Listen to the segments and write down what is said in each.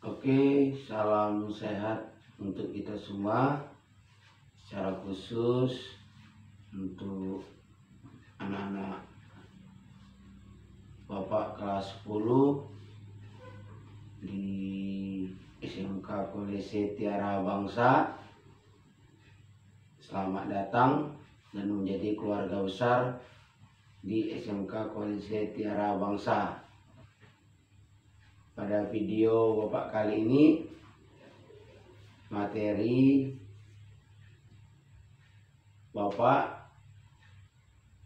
Oke, salam sehat untuk kita semua. Secara khusus untuk anak-anak Bapak kelas 10 di SMK Kolese Tiara Bangsa. Selamat datang dan menjadi keluarga besar di SMK Kolese Tiara Bangsa. Pada video Bapak kali ini materi Bapak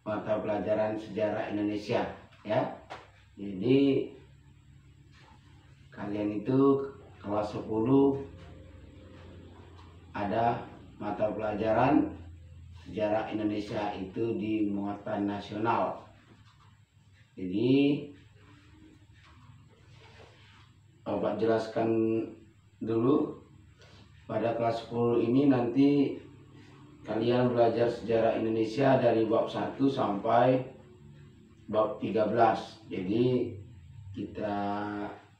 mata pelajaran sejarah Indonesia ya. Jadi kalian itu kelas 10 ada mata pelajaran sejarah Indonesia itu di muatan nasional. Jadi Bapak jelaskan dulu pada kelas 10 ini nanti kalian belajar sejarah Indonesia dari bab 1 sampai bab 13 jadi kita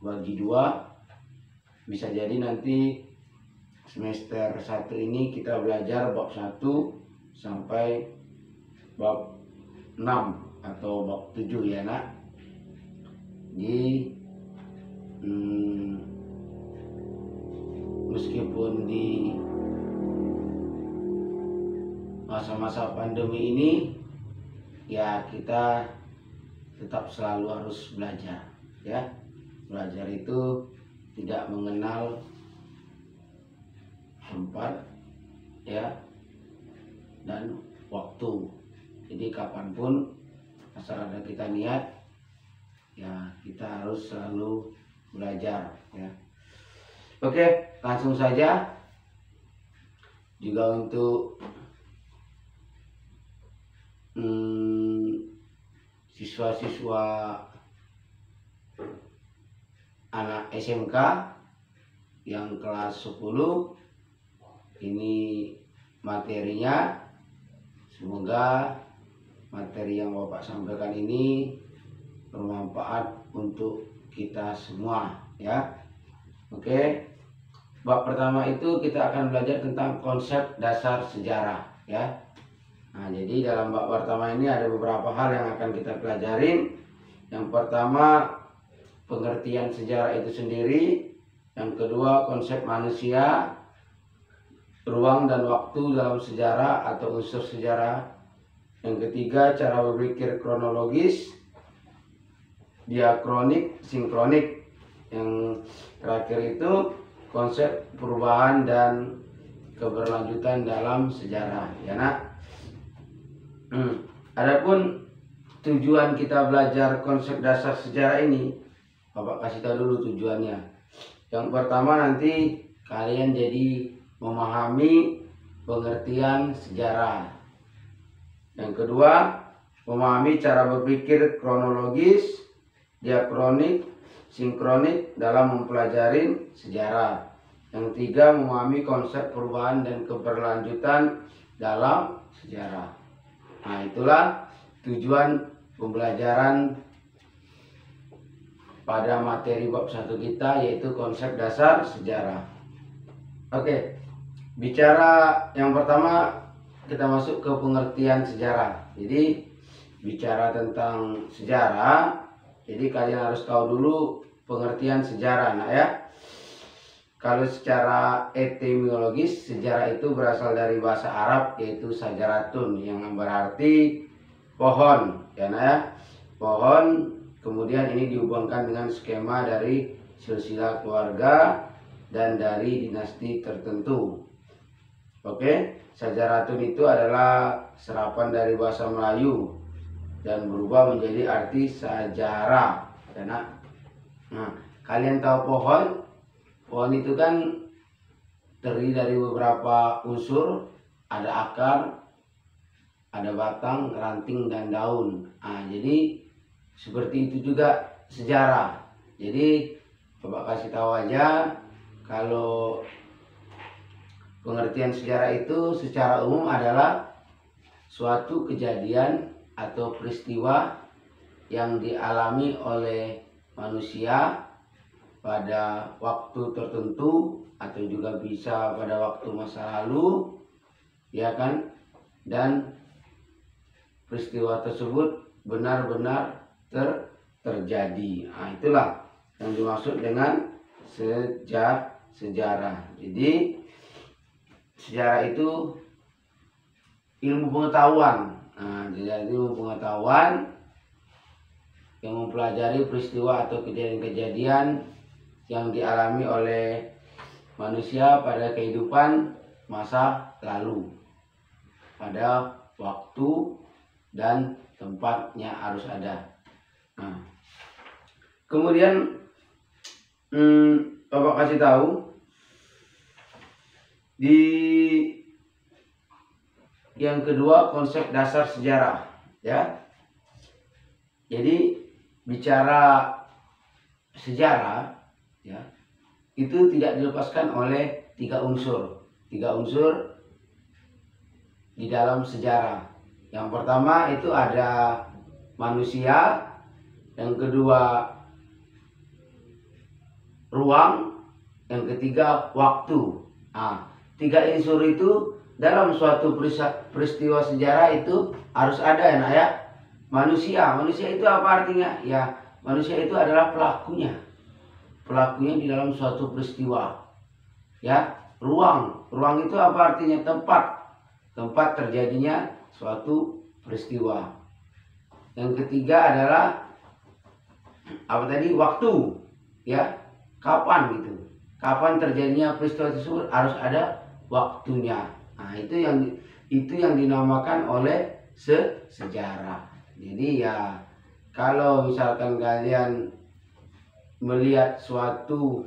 bagi dua. Bisa jadi nanti semester 1 ini kita belajar bab 1 sampai bab 6 atau bab 7 ya nak? Di hmm, meskipun di masa-masa pandemi ini ya kita tetap selalu harus belajar ya. Belajar itu tidak mengenal tempat ya dan waktu. Jadi kapan pun asal ada kita niat ya kita harus selalu belajar ya. Oke langsung saja. Juga untuk hmm, siswa-siswa anak SMK yang kelas 10 ini materinya. Semoga materi yang Bapak sampaikan ini bermanfaat untuk kita semua ya oke bab pertama itu kita akan belajar tentang konsep dasar sejarah ya Nah, jadi dalam bab pertama ini ada beberapa hal yang akan kita pelajarin. Yang pertama, pengertian sejarah itu sendiri. Yang kedua, konsep manusia, ruang dan waktu dalam sejarah atau unsur sejarah. Yang ketiga, cara berpikir kronologis, diakronik, sinkronik. Yang terakhir itu konsep perubahan dan keberlanjutan dalam sejarah. Ya, nak? Hmm. Adapun tujuan kita belajar konsep dasar sejarah ini, Bapak kasih tahu dulu tujuannya. Yang pertama nanti kalian jadi memahami pengertian sejarah. Yang kedua, memahami cara berpikir kronologis, diakronik, sinkronik dalam mempelajari sejarah. Yang tiga, memahami konsep perubahan dan keberlanjutan dalam sejarah. Nah, itulah tujuan pembelajaran pada materi bab satu kita yaitu konsep dasar sejarah. Oke, bicara yang pertama kita masuk ke pengertian sejarah. Jadi bicara tentang sejarah, jadi kalian harus tahu dulu pengertian sejarah, nah ya. Kalau secara etimologis, sejarah itu berasal dari bahasa Arab yaitu sajaratun yang berarti pohon, ya nah ya. Pohon kemudian ini dihubungkan dengan skema dari silsilah keluarga dan dari dinasti tertentu. Oke, sajaratun itu adalah serapan dari bahasa Melayu dan berubah menjadi arti sejarah. Nah. nah, kalian tahu pohon pohon itu kan terdiri dari beberapa unsur ada akar ada batang ranting dan daun nah, jadi seperti itu juga sejarah jadi coba kasih tahu aja kalau pengertian sejarah itu secara umum adalah suatu kejadian atau peristiwa yang dialami oleh manusia pada waktu tertentu atau juga bisa pada waktu masa lalu ya kan? Dan peristiwa tersebut benar-benar ter terjadi. Nah itulah yang dimaksud dengan sejarah sejarah. Jadi sejarah itu ilmu pengetahuan nah jadi ilmu pengetahuan yang mempelajari peristiwa atau kejadian-kejadian yang dialami oleh manusia pada kehidupan masa lalu pada waktu dan tempatnya harus ada. Nah, kemudian hmm, Bapak kasih tahu di yang kedua konsep dasar sejarah ya. Jadi bicara sejarah ya itu tidak dilepaskan oleh tiga unsur. Tiga unsur di dalam sejarah. Yang pertama itu ada manusia yang kedua ruang yang ketiga waktu. Nah, tiga unsur itu dalam suatu peristiwa sejarah itu harus ada ya nak ya manusia manusia itu apa artinya ya manusia itu adalah pelakunya pelakunya di dalam suatu peristiwa. Ya, ruang. Ruang itu apa artinya? Tempat. Tempat terjadinya suatu peristiwa. Yang ketiga adalah apa tadi? Waktu. Ya, kapan gitu. Kapan terjadinya peristiwa tersebut harus ada waktunya. Nah, itu yang itu yang dinamakan oleh se sejarah. Jadi ya kalau misalkan kalian melihat suatu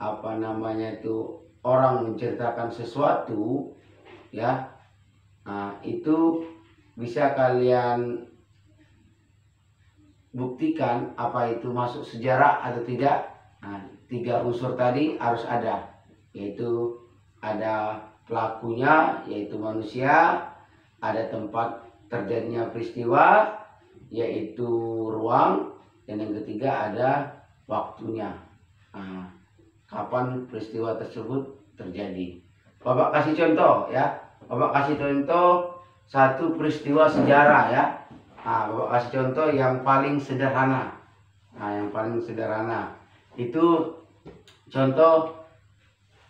apa namanya itu orang menceritakan sesuatu ya nah, itu bisa kalian buktikan apa itu masuk sejarah atau tidak nah, tiga unsur tadi harus ada yaitu ada pelakunya yaitu manusia ada tempat terjadinya peristiwa yaitu ruang dan yang ketiga ada waktunya. Nah, kapan peristiwa tersebut terjadi? Bapak kasih contoh ya. Bapak kasih contoh satu peristiwa sejarah ya. Nah, Bapak kasih contoh yang paling sederhana. Nah yang paling sederhana. Itu contoh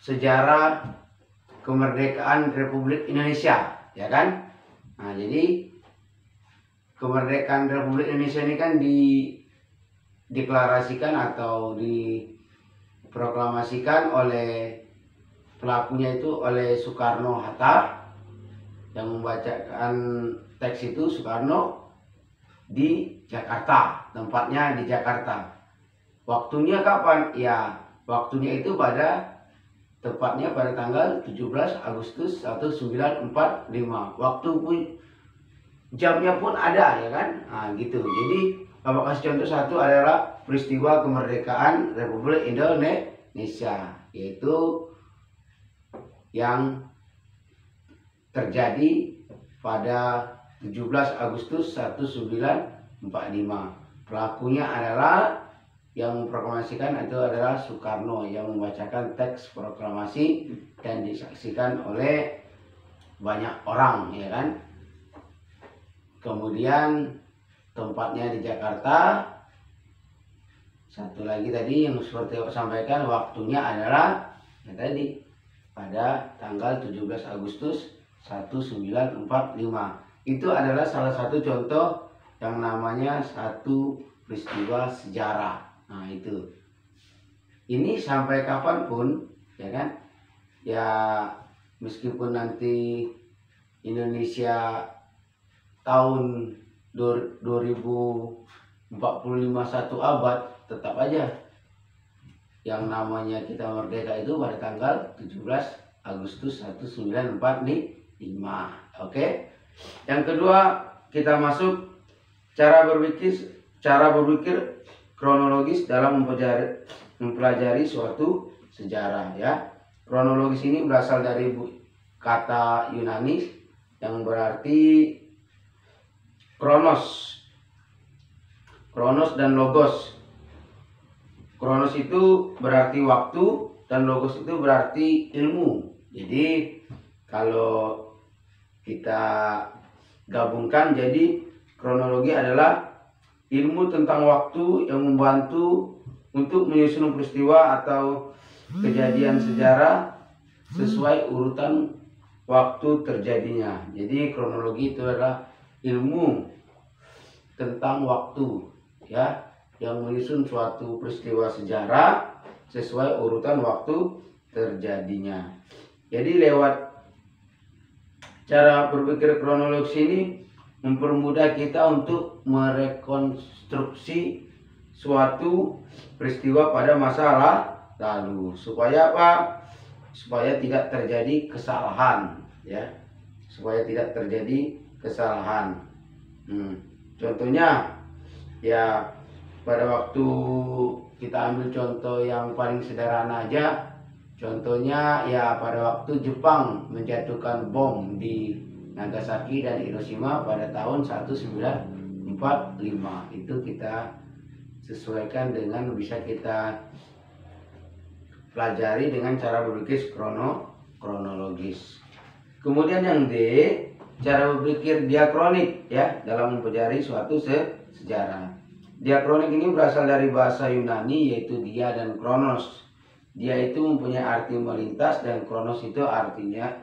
sejarah kemerdekaan Republik Indonesia ya kan? Nah jadi kemerdekaan Republik Indonesia ini kan di diklarasikan atau diproklamasikan oleh pelakunya itu oleh Soekarno Hatta yang membacakan teks itu Soekarno di Jakarta tempatnya di Jakarta. Waktunya kapan? Ya waktunya itu pada tepatnya pada tanggal 17 Agustus 1945 waktu pun jamnya pun ada ya kan? Nah gitu. Jadi Bapak kasih contoh satu adalah peristiwa kemerdekaan Republik Indonesia yaitu yang terjadi pada 17 Agustus 1945. Pelakunya adalah yang memproklamasikan itu adalah Soekarno yang membacakan teks proklamasi dan disaksikan oleh banyak orang ya kan. Kemudian tempatnya di Jakarta. Satu lagi tadi yang seperti aku sampaikan waktunya adalah yang tadi pada tanggal 17 Agustus 1945 itu adalah salah satu contoh yang namanya satu peristiwa sejarah nah itu. Ini sampai kapan pun ya kan? Ya meskipun nanti Indonesia tahun 2045 satu abad tetap aja yang namanya kita merdeka itu pada tanggal 17 Agustus 1945 oke? Yang kedua kita masuk cara berpikir cara berpikir kronologis dalam mempelajari, mempelajari suatu sejarah ya kronologis ini berasal dari kata Yunani yang berarti Kronos. Kronos dan Logos. kronos itu berarti waktu dan logos itu berarti ilmu. Jadi kalau kita gabungkan jadi kronologi adalah ilmu tentang waktu yang membantu untuk menyusun peristiwa atau kejadian sejarah sesuai urutan waktu terjadinya. Jadi kronologi itu adalah ilmu tentang waktu ya yang menyusun suatu peristiwa sejarah sesuai urutan waktu terjadinya. Jadi lewat cara berpikir kronologis ini mempermudah kita untuk merekonstruksi suatu peristiwa pada masa lalu. Supaya apa? Supaya tidak terjadi kesalahan ya. Supaya tidak terjadi kesalahan. Hmm. contohnya ya pada waktu kita ambil contoh yang paling sederhana aja. Contohnya ya pada waktu Jepang menjatuhkan bom di Nagasaki dan Hiroshima pada tahun 1945 itu kita sesuaikan dengan bisa kita pelajari dengan cara berpikir krono kronologis. Kemudian yang D, cara berpikir diakronik ya dalam mempelajari suatu se sejarah. Diakronik ini berasal dari bahasa Yunani yaitu dia dan kronos. Dia itu mempunyai arti melintas dan kronos itu artinya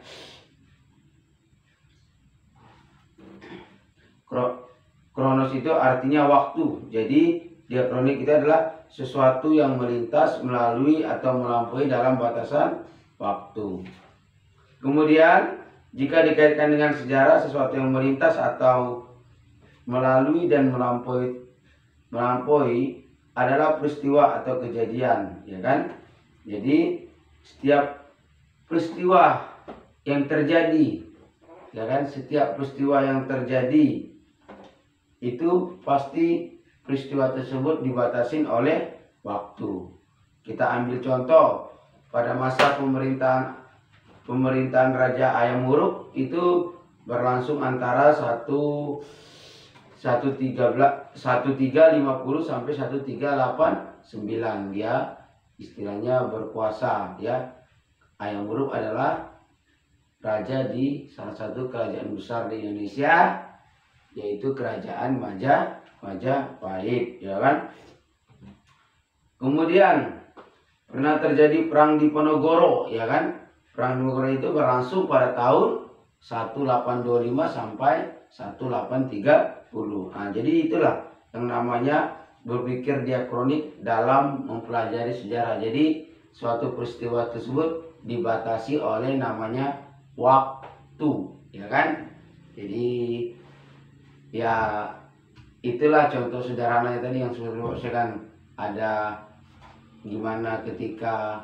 Kronos itu artinya waktu. Jadi diakronik itu adalah sesuatu yang melintas melalui atau melampaui dalam batasan waktu. Kemudian jika dikaitkan dengan sejarah sesuatu yang melintas atau melalui dan melampaui melampaui adalah peristiwa atau kejadian, ya kan? Jadi setiap peristiwa yang terjadi, ya kan? Setiap peristiwa yang terjadi itu pasti peristiwa tersebut dibatasin oleh waktu. Kita ambil contoh pada masa pemerintahan pemerintahan Raja Ayam Wuruk itu berlangsung antara satu satu tiga satu tiga lima puluh sampai satu tiga delapan sembilan dia istilahnya berkuasa ya. Ayam Wuruk adalah raja di salah satu kerajaan besar di Indonesia yaitu kerajaan Maja Majapahit ya kan? Kemudian pernah terjadi perang di Ponorogo ya kan? Perang di Ponorogo itu berlangsung pada tahun 1825 sampai 1830 nah jadi itulah yang namanya berpikir diakronik dalam mempelajari sejarah. Jadi suatu peristiwa tersebut dibatasi oleh namanya waktu ya kan? Jadi ya itulah contoh sederhana tadi yang sudah saya ada gimana ketika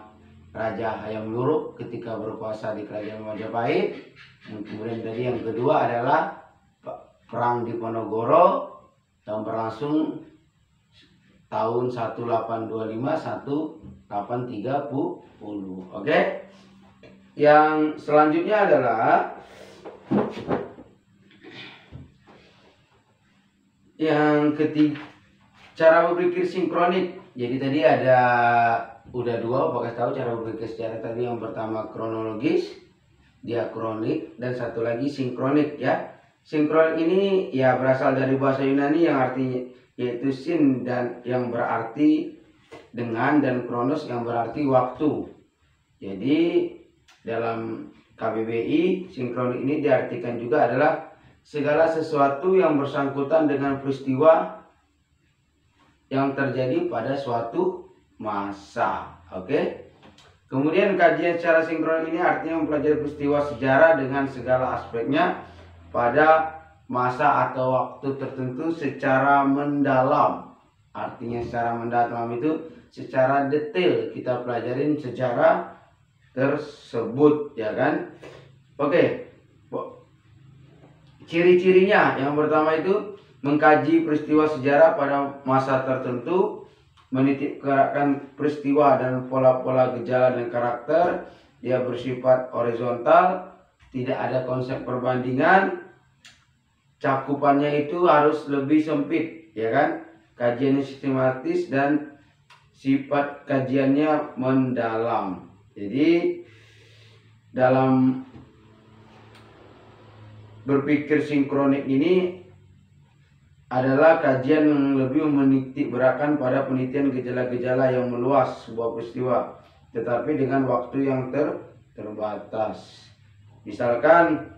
Raja Hayam Wuruk ketika berkuasa di kerajaan Majapahit. Kemudian tadi yang kedua adalah perang di Ponorogo yang berlangsung tahun 1825 1830 oke? Yang selanjutnya adalah yang ketiga cara berpikir sinkronik. Jadi tadi ada udah dua apakah tahu cara berpikir secara tadi. Yang pertama kronologis diakronik dan satu lagi sinkronik ya. Sinkronik ini ya berasal dari bahasa Yunani yang artinya yaitu sin dan yang berarti dengan dan kronos yang berarti waktu. Jadi dalam KBBI sinkronik ini diartikan juga adalah segala sesuatu yang bersangkutan dengan peristiwa yang terjadi pada suatu masa. Oke. Okay? Kemudian kajian secara sinkron ini artinya mempelajari peristiwa sejarah dengan segala aspeknya pada masa atau waktu tertentu secara mendalam. Artinya secara mendalam itu secara detail kita pelajarin sejarah tersebut ya kan. Oke. Ciri-cirinya yang pertama itu mengkaji peristiwa sejarah pada masa tertentu, menitik keratkan peristiwa dan pola-pola gejala dan karakter, dia bersifat horizontal, tidak ada konsep perbandingan, cakupannya itu harus lebih sempit, ya kan? Kajiannya sistematis dan sifat kajiannya mendalam. Jadi dalam berpikir sinkronik ini adalah kajian yang lebih menitik beratkan pada penelitian gejala-gejala yang meluas sebuah peristiwa tetapi dengan waktu yang ter terbatas. Misalkan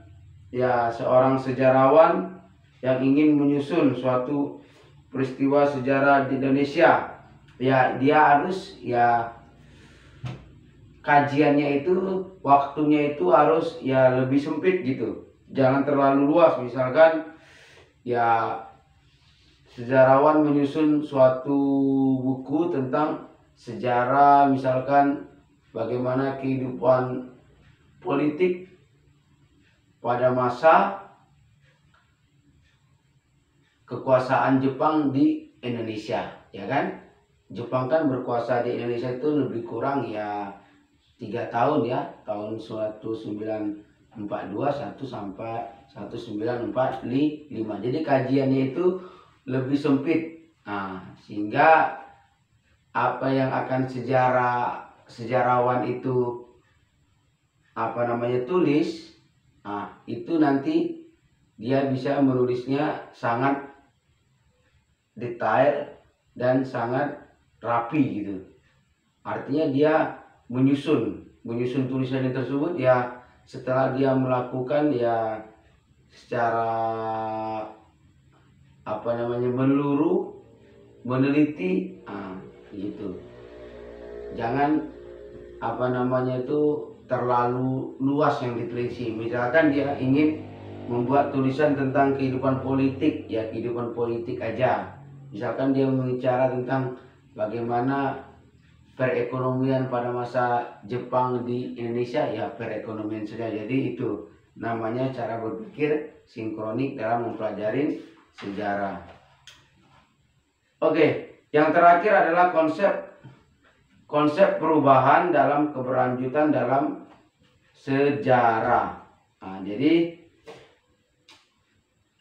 ya seorang sejarawan yang ingin menyusun suatu peristiwa sejarah di Indonesia, ya dia harus ya kajiannya itu waktunya itu harus ya lebih sempit gitu. Jangan terlalu luas. Misalkan ya sejarawan menyusun suatu buku tentang sejarah misalkan bagaimana kehidupan politik pada masa kekuasaan Jepang di Indonesia ya kan? Jepang kan berkuasa di Indonesia itu lebih kurang ya tiga tahun ya tahun 1942 1 sampai 1945 jadi kajiannya itu lebih sempit. Nah, sehingga apa yang akan sejarah sejarawan itu apa namanya tulis, nah, itu nanti dia bisa menulisnya sangat detail dan sangat rapi gitu. Artinya dia menyusun, menyusun tulisannya tersebut ya setelah dia melakukan ya secara apa namanya meluru meneliti ah gitu. Jangan apa namanya itu terlalu luas yang diteliti. Misalkan dia ingin membuat tulisan tentang kehidupan politik ya kehidupan politik aja. Misalkan dia berbicara tentang bagaimana perekonomian pada masa Jepang di Indonesia ya perekonomian saja jadi itu namanya cara berpikir sinkronik dalam mempelajari sejarah. Oke, yang terakhir adalah konsep konsep perubahan dalam keberlanjutan dalam sejarah. Nah, jadi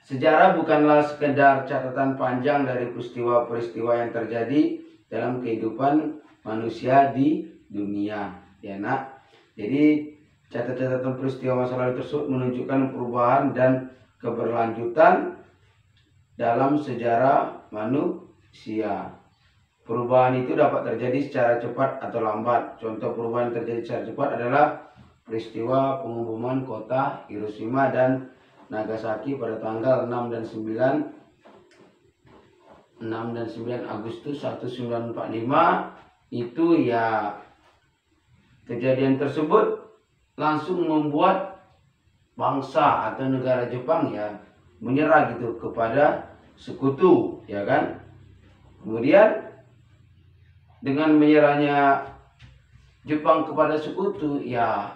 sejarah bukanlah sekedar catatan panjang dari peristiwa-peristiwa yang terjadi dalam kehidupan manusia di dunia, ya nak. Jadi catatan peristiwa masa lalu tersebut menunjukkan perubahan dan keberlanjutan dalam sejarah manusia. Perubahan itu dapat terjadi secara cepat atau lambat. Contoh perubahan yang terjadi secara cepat adalah peristiwa pengumuman kota Hiroshima dan Nagasaki pada tanggal 6 dan 9 6 dan 9 Agustus 1945 itu ya kejadian tersebut langsung membuat bangsa atau negara Jepang ya menyerah gitu kepada sekutu ya kan? Kemudian dengan menyerahnya Jepang kepada sekutu ya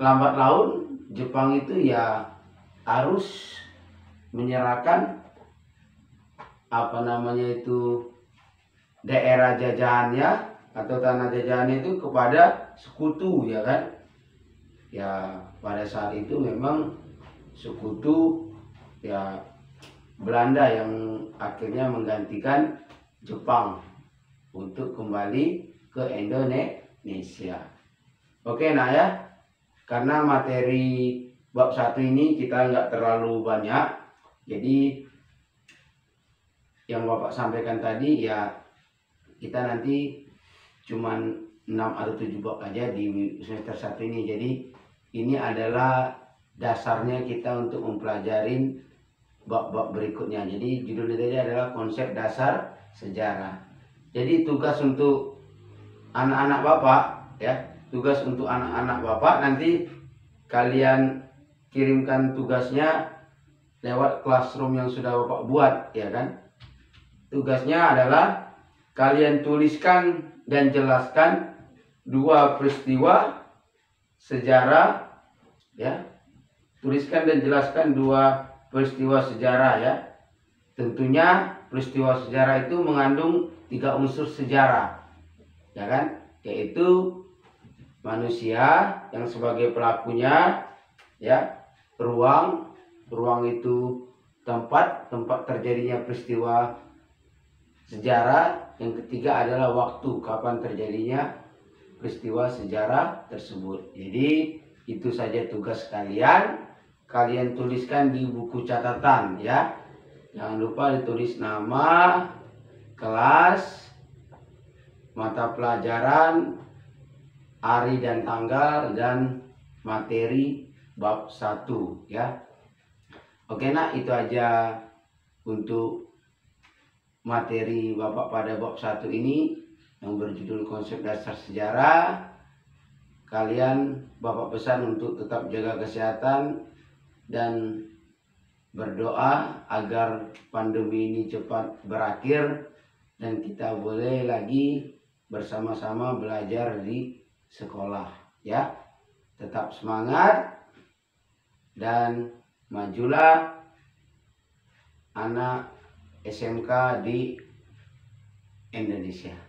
lambat laun Jepang itu ya harus menyerahkan apa namanya itu daerah jajahannya atau tanah jajahannya itu kepada sekutu ya kan ya pada saat itu memang sekutu ya Belanda yang akhirnya menggantikan Jepang untuk kembali ke Indonesia. Oke, nah ya, karena materi bab satu ini kita nggak terlalu banyak, jadi yang Bapak sampaikan tadi ya kita nanti cuman 6 atau 7 bab aja di semester satu ini. Jadi ini adalah dasarnya kita untuk mempelajari bab-bab berikutnya. Jadi judul ini adalah konsep dasar sejarah. Jadi tugas untuk anak-anak Bapak ya, tugas untuk anak-anak Bapak nanti kalian kirimkan tugasnya lewat classroom yang sudah Bapak buat ya kan. Tugasnya adalah kalian tuliskan dan jelaskan dua peristiwa sejarah ya. Tuliskan dan jelaskan dua peristiwa sejarah ya. Tentunya peristiwa sejarah itu mengandung tiga unsur sejarah ya kan? Yaitu manusia yang sebagai pelakunya ya ruang. Ruang itu tempat tempat terjadinya peristiwa sejarah, yang ketiga adalah waktu kapan terjadinya peristiwa sejarah tersebut. Jadi itu saja tugas kalian. Kalian tuliskan di buku catatan ya. Jangan lupa ditulis nama, kelas, mata pelajaran, hari dan tanggal dan materi bab 1 ya. Oke nak itu aja untuk materi Bapak pada bab 1 ini yang berjudul konsep dasar sejarah kalian Bapak pesan untuk tetap jaga kesehatan dan berdoa agar pandemi ini cepat berakhir dan kita boleh lagi bersama-sama belajar di sekolah ya. Tetap semangat dan majulah anak SMK di Indonesia.